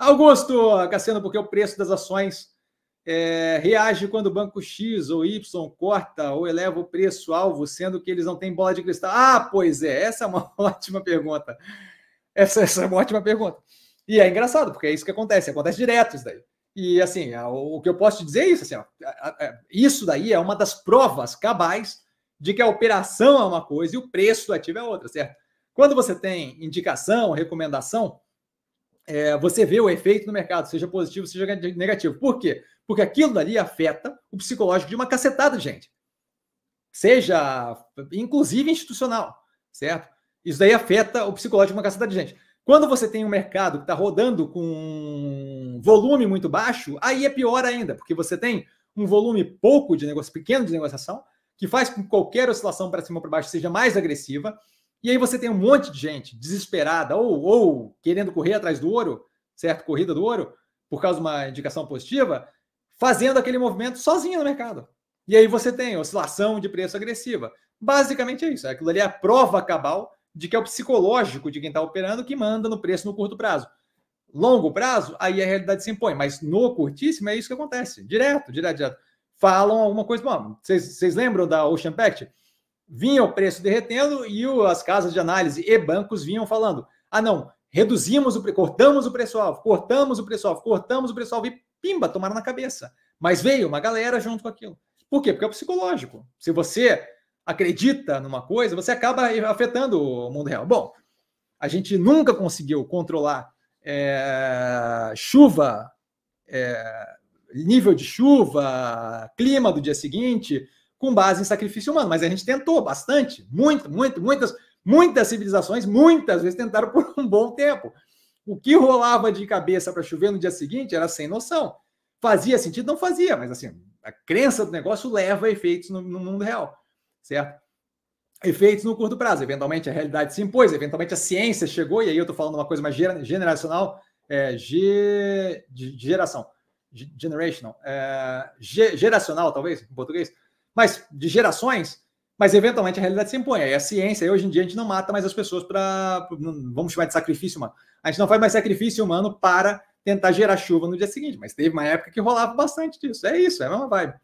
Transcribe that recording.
Augusto, Cassiano, porque o preço das ações é, reage quando o banco X ou Y corta ou eleva o preço-alvo, sendo que eles não têm bola de cristal? Ah, pois é, essa é uma ótima pergunta. Essa, essa é uma ótima pergunta. E é engraçado, porque é isso que acontece, acontece direto isso daí. E assim, o que eu posso te dizer é isso, assim, ó, isso daí é uma das provas cabais de que a operação é uma coisa e o preço do ativo é outra, certo? Quando você tem indicação, recomendação, é, você vê o efeito no mercado, seja positivo, seja negativo. Por quê? Porque aquilo dali afeta o psicológico de uma cacetada gente. Seja, inclusive, institucional, certo? Isso daí afeta o psicológico de uma cacetada de gente. Quando você tem um mercado que está rodando com volume muito baixo, aí é pior ainda, porque você tem um volume pouco de negócio, pequeno de negociação, que faz com que qualquer oscilação para cima ou para baixo seja mais agressiva, e aí você tem um monte de gente desesperada ou, ou querendo correr atrás do ouro, certo? Corrida do ouro, por causa de uma indicação positiva, fazendo aquele movimento sozinho no mercado. E aí você tem oscilação de preço agressiva. Basicamente é isso. Aquilo ali é a prova cabal de que é o psicológico de quem está operando que manda no preço no curto prazo. Longo prazo, aí a realidade se impõe, mas no curtíssimo é isso que acontece. Direto, direto, direto. Falam alguma coisa. Bom, vocês lembram da Ocean Pact? Vinha o preço derretendo e o, as casas de análise e bancos vinham falando: ah, não, reduzimos o cortamos o preço-alvo, cortamos o preço-alvo, cortamos o preço-alvo e pimba, tomaram na cabeça. Mas veio uma galera junto com aquilo. Por quê? Porque é psicológico. Se você acredita numa coisa, você acaba afetando o mundo real. Bom, a gente nunca conseguiu controlar é, chuva, é, nível de chuva, clima do dia seguinte, com base em sacrifício humano. Mas a gente tentou bastante, muito, muito, muitas, muitas civilizações, muitas vezes tentaram por um bom tempo. O que rolava de cabeça para chover no dia seguinte era sem noção. Fazia sentido? Não fazia, mas assim, a crença do negócio leva a efeitos no, no mundo real, certo? Efeitos no curto prazo. Eventualmente a realidade se impôs, eventualmente a ciência chegou, e aí eu estou falando uma coisa mais generacional, é, ge, de, geração, generational, é, ge, geracional, talvez, em português mas de gerações, mas eventualmente a realidade se impõe. Aí a ciência, aí hoje em dia a gente não mata mais as pessoas para, vamos chamar de sacrifício humano. A gente não faz mais sacrifício humano para tentar gerar chuva no dia seguinte, mas teve uma época que rolava bastante disso. É isso, é a mesma vibe.